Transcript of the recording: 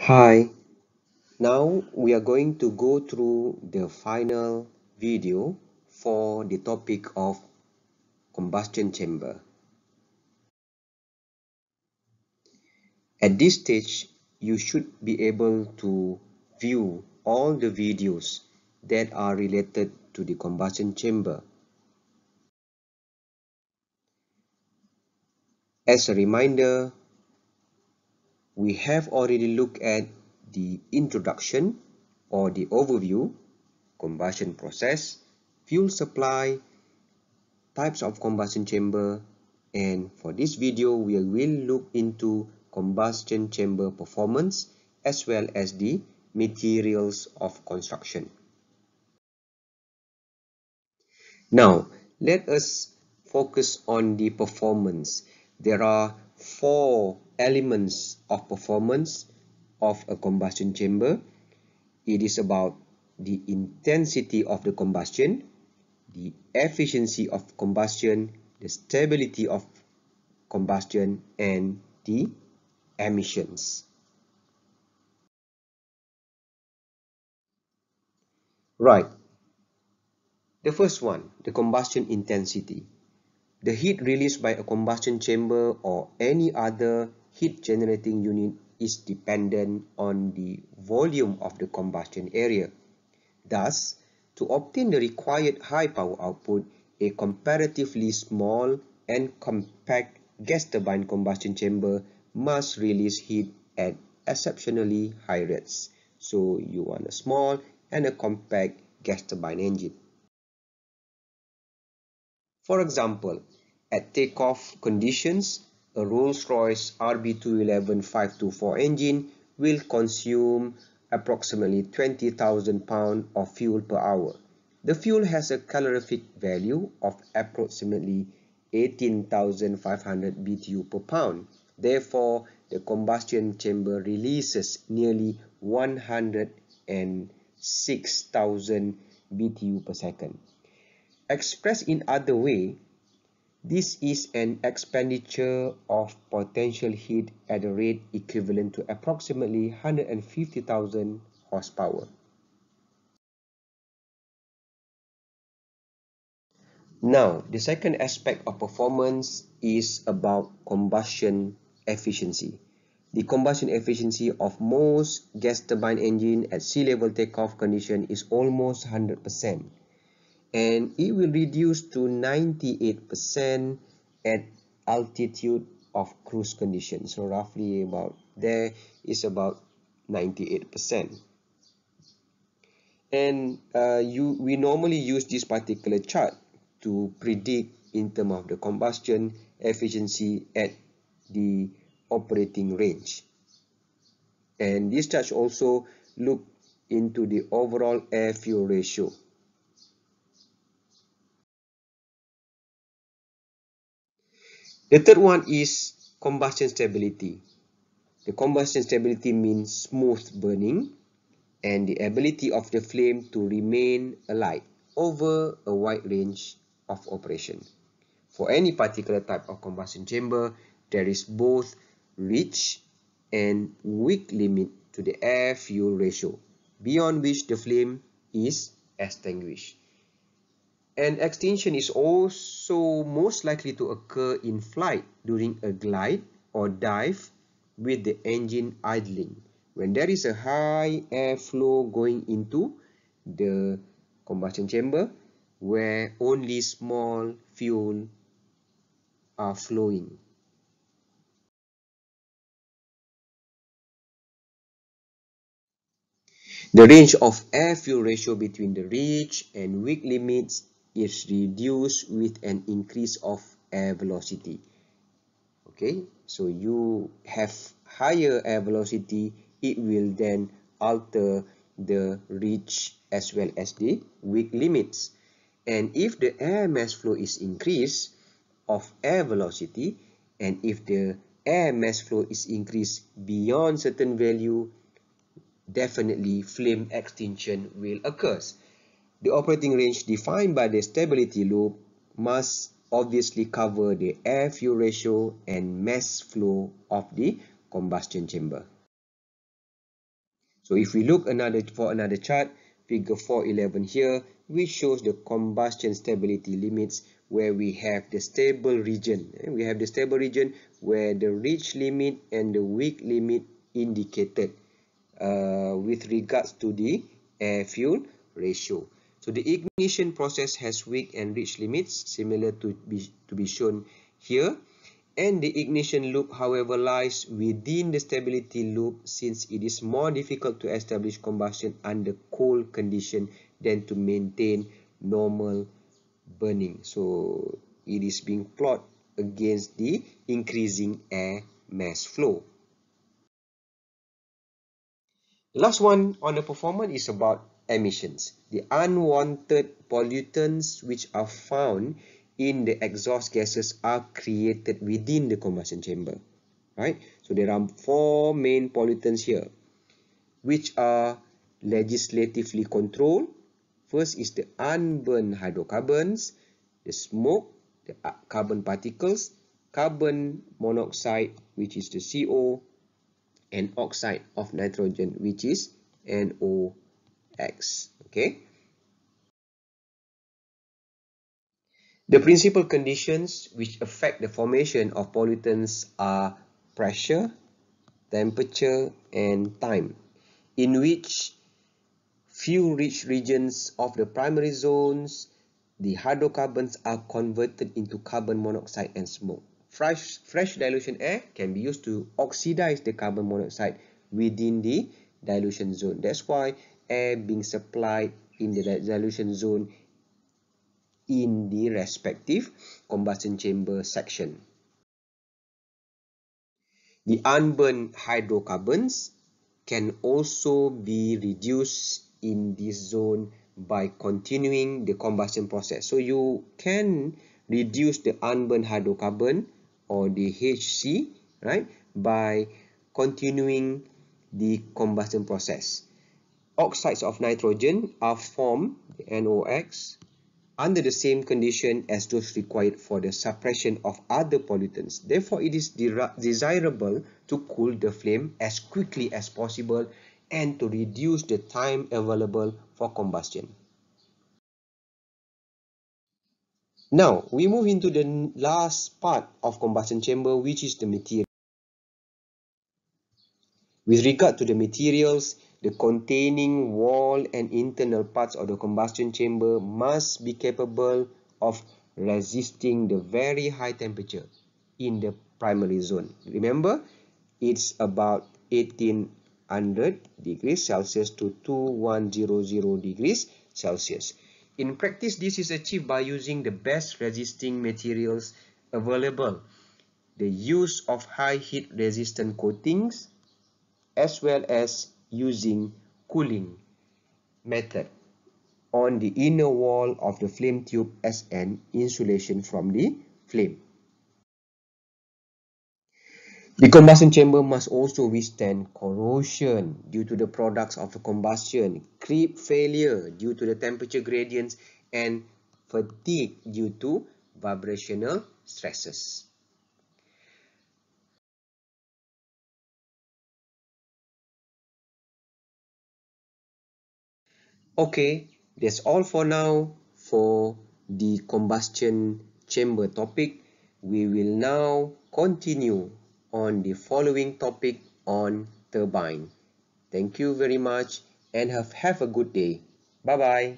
Hi, now we are going to go through the final video for the topic of combustion chamber. At this stage, you should be able to view all the videos that are related to the combustion chamber. As a reminder, we have already looked at the introduction or the overview, combustion process, fuel supply, types of combustion chamber, and for this video we will look into combustion chamber performance as well as the materials of construction. Now, let us focus on the performance. There are four elements of performance of a combustion chamber. It is about the intensity of the combustion, the efficiency of combustion, the stability of combustion, and the emissions. Right. The first one, the combustion intensity. The heat released by a combustion chamber or any other heat generating unit is dependent on the volume of the combustion area. Thus, to obtain the required high power output, a comparatively small and compact gas turbine combustion chamber must release heat at exceptionally high rates. So you want a small and a compact gas turbine engine. For example, at takeoff conditions, a Rolls-Royce RB211 engine will consume approximately 20,000 pounds of fuel per hour. The fuel has a calorific value of approximately 18,500 BTU per pound. Therefore, the combustion chamber releases nearly 106,000 BTU per second. Expressed in other way, this is an expenditure of potential heat at a rate equivalent to approximately 150,000 horsepower. Now, the second aspect of performance is about combustion efficiency. The combustion efficiency of most gas turbine engine at sea level takeoff condition is almost 100% and it will reduce to 98% at altitude of cruise condition. So roughly about there is about 98%. And uh, you we normally use this particular chart to predict in terms of the combustion efficiency at the operating range. And this chart also look into the overall air fuel ratio. The third one is combustion stability. The combustion stability means smooth burning and the ability of the flame to remain alight over a wide range of operation. For any particular type of combustion chamber, there is both rich and weak limit to the air-fuel ratio, beyond which the flame is extinguished. And extinction is also most likely to occur in flight during a glide or dive with the engine idling. When there is a high airflow going into the combustion chamber, where only small fuel are flowing. The range of air-fuel ratio between the rich and weak limits is reduced with an increase of air velocity. Okay, so you have higher air velocity, it will then alter the rich as well as the weak limits. And if the air mass flow is increased of air velocity, and if the air mass flow is increased beyond certain value, definitely flame extinction will occur. The operating range defined by the stability loop must obviously cover the air-fuel ratio and mass flow of the combustion chamber. So if we look another for another chart, figure 411 here, which shows the combustion stability limits where we have the stable region. We have the stable region where the rich limit and the weak limit indicated uh, with regards to the air fuel ratio. So the ignition process has weak and rich limits similar to be, to be shown here. And the ignition loop, however, lies within the stability loop since it is more difficult to establish combustion under cold condition than to maintain normal burning. So it is being plotted against the increasing air mass flow. The last one on the performance is about emissions. The unwanted pollutants which are found in the exhaust gases are created within the combustion chamber. Right? So there are four main pollutants here which are legislatively controlled. First is the unburned hydrocarbons, the smoke, the carbon particles, carbon monoxide which is the CO, and oxide of nitrogen which is NOx. Okay. The principal conditions which affect the formation of pollutants are pressure, temperature, and time, in which fuel-rich regions of the primary zones, the hydrocarbons are converted into carbon monoxide and smoke. Fresh, fresh dilution air can be used to oxidize the carbon monoxide within the dilution zone. That's why air being supplied in the dilution zone in the respective combustion chamber section. The unburned hydrocarbons can also be reduced in this zone by continuing the combustion process. So you can reduce the unburned hydrocarbon or the HC right by continuing the combustion process. Oxides of nitrogen are formed, NOx, under the same condition as those required for the suppression of other pollutants. Therefore, it is de desirable to cool the flame as quickly as possible and to reduce the time available for combustion. Now, we move into the last part of combustion chamber, which is the material. With regard to the materials, the containing wall and internal parts of the combustion chamber must be capable of resisting the very high temperature in the primary zone. Remember, it's about 1800 degrees Celsius to 2100 degrees Celsius. In practice, this is achieved by using the best resisting materials available. The use of high heat resistant coatings as well as using cooling method on the inner wall of the flame tube as an insulation from the flame. The combustion chamber must also withstand corrosion due to the products of the combustion, creep failure due to the temperature gradients, and fatigue due to vibrational stresses. Okay, that's all for now for the combustion chamber topic. We will now continue on the following topic on turbine. Thank you very much and have, have a good day. Bye-bye.